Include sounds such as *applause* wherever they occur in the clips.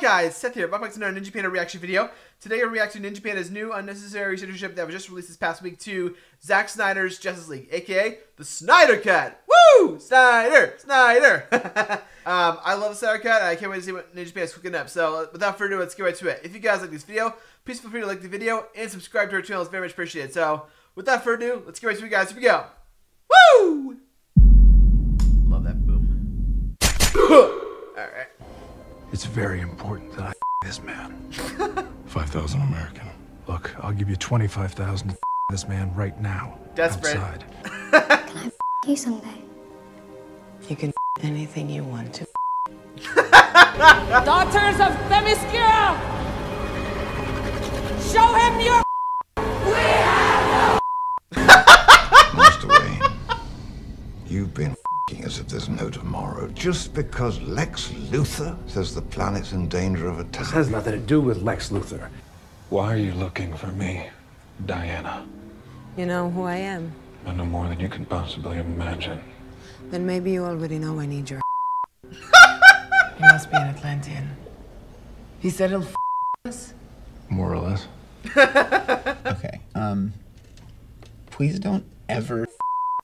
Guys, Seth here. Welcome back to another Ninja Panda reaction video. Today we're reacting to Ninja Panda's new unnecessary censorship that was just released this past week to Zack Snyder's Justice League, aka the Snyder Cut. Woo! Snyder! Snyder! *laughs* um, I love the Snyder Cut. I can't wait to see what Ninja Panda's cooking up. So without further ado, let's get right to it. If you guys like this video, please feel free to like the video and subscribe to our channel. It's very much appreciated. So without further ado, let's get right to it, guys. Here we go. Woo! Love that boom. *laughs* Alright. It's very important that I this man. *laughs* 5,000 American. Look, I'll give you 25,000 to this man right now. Desperate. Outside. you someday. You can anything you want to. Daughters of Themyscira! Show him your We Master Wayne, you've been fing as if there's no tomorrow just because Lex Luthor says the planet's in danger of This attack. has nothing to do with Lex Luthor. Why are you looking for me, Diana? You know who I am? I know more than you can possibly imagine. Then maybe you already know I need your. *laughs* he must be an Atlantean. He said he'll f us. More or less. *laughs* Okay. Um. Please don't ever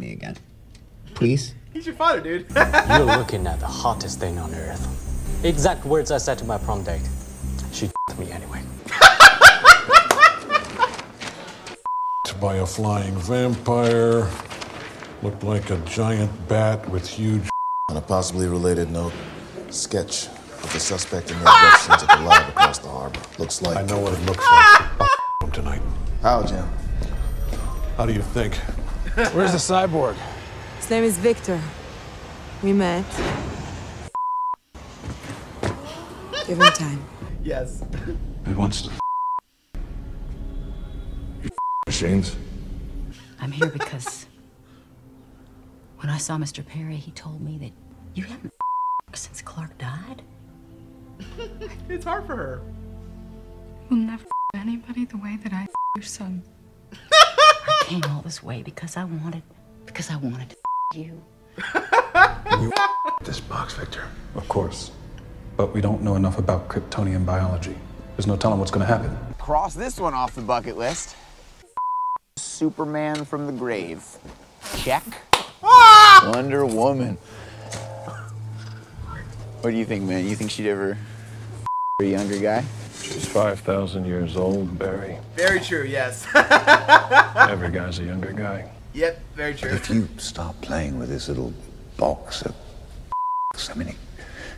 me again. Please. He's your father, dude. *laughs* You're looking at the hottest thing on earth. Exact words I said to my prom date. She f***ed *laughs* me anyway. *laughs* by a flying vampire. Looked like a giant bat with huge. On a possibly related note, sketch of the suspect in the abductions at the lab across the harbor. Looks like. I know what it looks like. F- tonight. How, Jim? How do you think? Where's the cyborg? His name is Victor. We met. Give him time. yes. He wants to. Machines? I'm here because when I saw Mr. Perry, he told me that you haven't since Clark died. It's hard for her. You'll never anybody the way that I your son. I came all this way because I wanted, because I wanted to you. *laughs* This box, Victor. Of course. But we don't know enough about Kryptonian biology. There's no telling what's going to happen. Cross this one off the bucket list. Superman from the grave. Check. Ah! Wonder Woman. What do you think, man? You think she'd ever *laughs* a younger guy? She's 5,000 years old, Barry. Very true, yes. *laughs* Every guy's a younger guy. Yep, very true. If you start playing with this little box of *laughs* I mean, it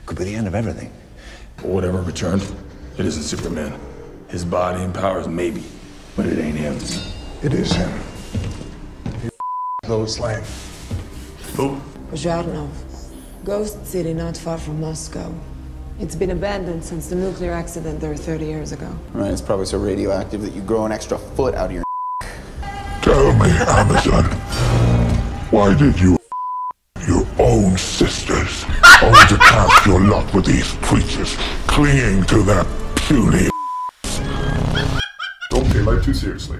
could be the end of everything. Whatever returned, it isn't Superman. His body and powers, maybe, but it ain't him. It is him. Lois Lane. Who? Zharnov. Ghost city not far from Moscow. It's been abandoned since the nuclear accident there 30 years ago. Right, it's probably so radioactive that you grow an extra foot out of your. Tell me, Amazon, why did you your own sisters only to cast your lot with these creatures clinging to their puny *laughs* Don't take life too seriously.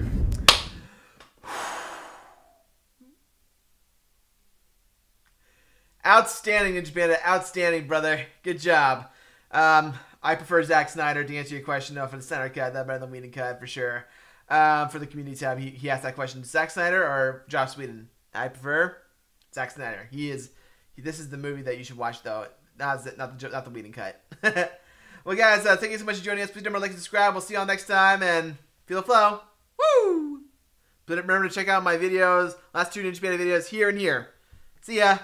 Outstanding, Ninja Panda. Outstanding, brother. Good job. Um, I prefer Zack Snyder to answer your question, though, for the Snyder cut. That better than Whedon cut, for sure. Um, for the community tab, he, he asked that question. Zack Snyder or Joss Whedon? I prefer Zack Snyder. He is... He, this is the movie that you should watch, though. Not, the- not, the, not the Whedon cut. *laughs* well, guys, uh, thank you so much for joining us. Please remember to like and subscribe. We'll see you all next time, and feel the flow. Woo! But remember to check out my videos, last two Ninja Panda videos here and here. See ya!